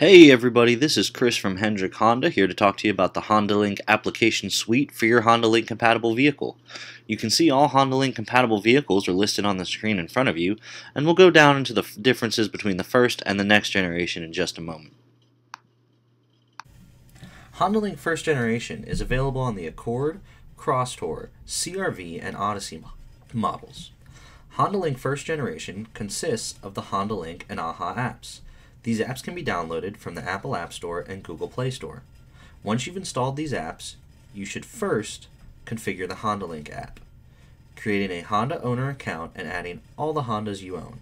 Hey everybody, this is Chris from Hendrick Honda here to talk to you about the Honda Link application suite for your Honda Link compatible vehicle. You can see all Honda Link compatible vehicles are listed on the screen in front of you, and we'll go down into the differences between the first and the next generation in just a moment. Honda Link First Generation is available on the Accord, Crosstour, CRV, and Odyssey models. Honda Link First Generation consists of the Honda Link and AHA apps. These apps can be downloaded from the Apple App Store and Google Play Store. Once you've installed these apps, you should first configure the HondaLink app, creating a Honda owner account and adding all the Hondas you own.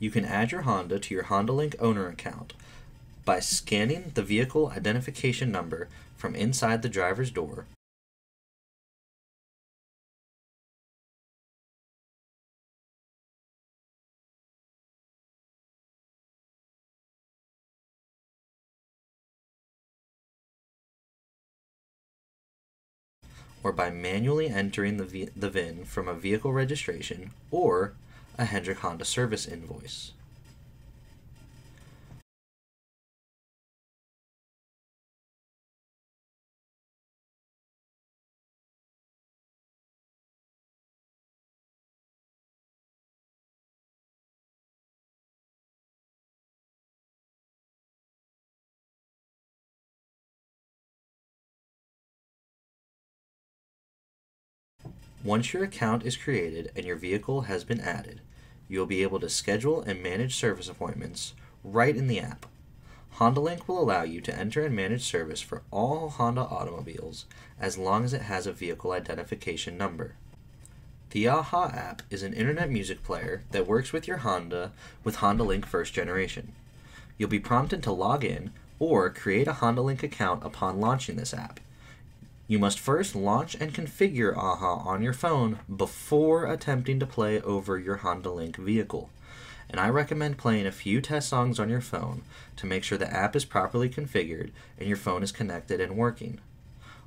You can add your Honda to your HondaLink owner account by scanning the vehicle identification number from inside the driver's door. Or by manually entering the, the VIN from a vehicle registration or a Hendrick Honda service invoice. Once your account is created and your vehicle has been added, you'll be able to schedule and manage service appointments right in the app. HondaLink will allow you to enter and manage service for all Honda automobiles as long as it has a vehicle identification number. The AHA app is an internet music player that works with your Honda with HondaLink First Generation. You'll be prompted to log in or create a HondaLink account upon launching this app. You must first launch and configure AHA on your phone before attempting to play over your Honda Link vehicle. And I recommend playing a few test songs on your phone to make sure the app is properly configured and your phone is connected and working.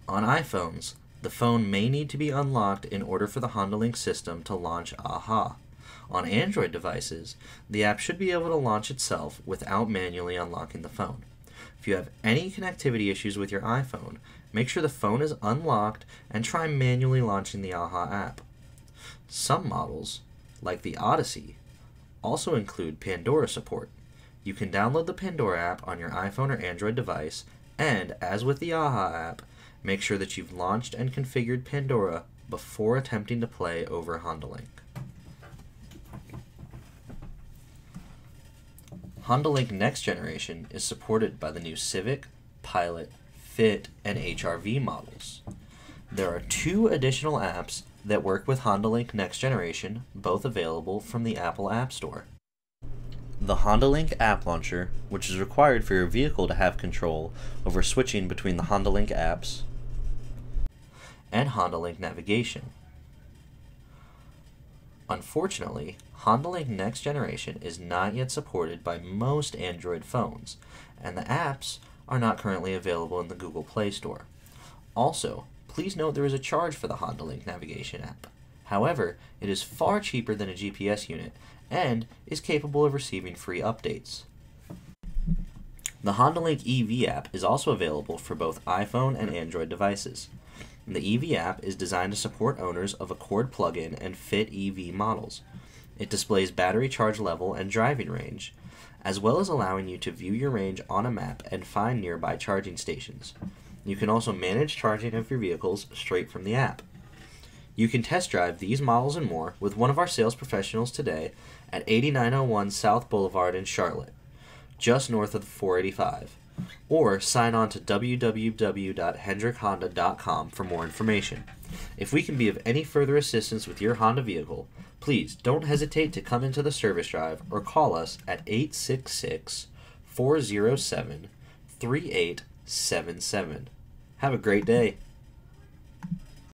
On iPhones, the phone may need to be unlocked in order for the Honda Link system to launch AHA. On Android devices, the app should be able to launch itself without manually unlocking the phone. If you have any connectivity issues with your iPhone, make sure the phone is unlocked and try manually launching the AHA app. Some models, like the Odyssey, also include Pandora support. You can download the Pandora app on your iPhone or Android device, and as with the AHA app, make sure that you've launched and configured Pandora before attempting to play over Honda Link. Honda Link Next Generation is supported by the new Civic, Pilot, Fit, and HRV models. There are two additional apps that work with Honda Link Next Generation, both available from the Apple App Store. The Honda Link App Launcher, which is required for your vehicle to have control over switching between the Honda Link apps, and Honda Link Navigation. Unfortunately, Honda Link Next Generation is not yet supported by most Android phones, and the apps are not currently available in the Google Play Store. Also, please note there is a charge for the Honda Link Navigation app. However, it is far cheaper than a GPS unit and is capable of receiving free updates. The HondaLink EV app is also available for both iPhone and Android devices. The EV app is designed to support owners of Accord plug-in and Fit EV models. It displays battery charge level and driving range, as well as allowing you to view your range on a map and find nearby charging stations. You can also manage charging of your vehicles straight from the app. You can test drive these models and more with one of our sales professionals today at 8901 South Boulevard in Charlotte, just north of the 485, or sign on to www.hendrickhonda.com for more information. If we can be of any further assistance with your Honda vehicle, please don't hesitate to come into the service drive or call us at 866 407 3877. Have a great day.